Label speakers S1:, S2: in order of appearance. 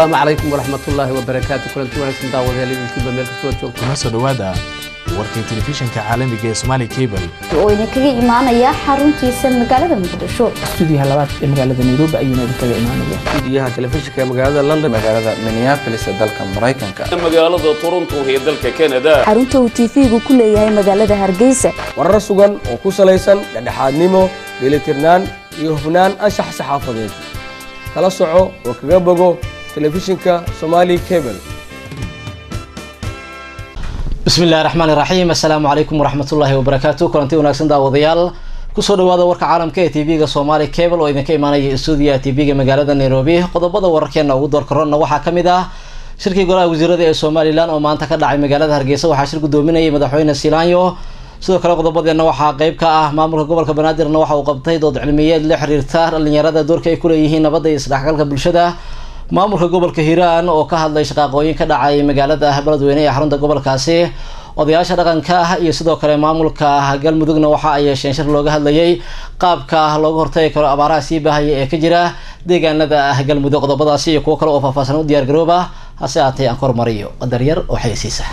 S1: asalaamu calaykum waraxmatullaahi wabarakaatu kulanti wanaagsan daawadayaal idinkiiba meel kastoo joogto.
S2: Kuna soo dhowaada warkii telefishinka caalamiga ee Somali Cable.
S3: Oo idinkaga imaanaya xaruntiisa magaalada muqdisho.
S4: Stuudiyaha labaad ee magaalada nairobi ayuuna idinkaga imaanaya.
S1: Stuudiyaha telefishinka ee magaalada london
S5: magaalada minneapolis ee dalka maraykanka
S6: magaalada toronto ee dalka canada.
S3: Xarunta uu tv-gu ku leeyahay magaalada hargeysa.
S7: Warar sugan oo ku salaysan dhexdhexaadnimo dheelitirnaan iyo hufnaan anshax saxaafadeed. Kala soco oo kaga bogo telefishinka somali cable.
S8: Bismi illahi raxmaan iraxiim assalaamu calaykum waraxmatullaahi wabarakaatu kulanti wanaagsan daawadayaal ku soo dhawaada warka caalamka ee tv-ga somali cable oo idinka imaanaya stuudiyaha tv-ga magaalada nairobi. Qodobada wararkeena ugu doorkarona waxaa ka mid ah shirkii golaha wasiirada ee somalilan oo maanta ka dhacay magaalada hargeysa. Waxaa shir gudoominayay madaxweyne silaanyo sidoo kale qodobadeena waxaa qeyb ka ah maamulka gobolka banaadirna waxa uu qabtay dood cilmiyeed la xiriirta dhalinyarada doorka ay kuleeyihiin nabadda iyo isdhexgalka bulshada maamulka gobolka hiiraan oo ka hadlay shaqaaqooyin ka dhacay magaalada beledweyne ee xarunta gobolkaasi. Odayaasha dhaqanka ah iyo sidoo kale maamulka galmudugna waxa ay yeesheen shir looga hadlayay qaabka looga hortagi karo abaaraha sii baahaya ee ka jira deegaanada galmudug qodobadaasi iyo kuwo kale oo faahfaahsan u diyaar garooba. Hase haatee aan kormariyo qadar yar oo xayeysiisa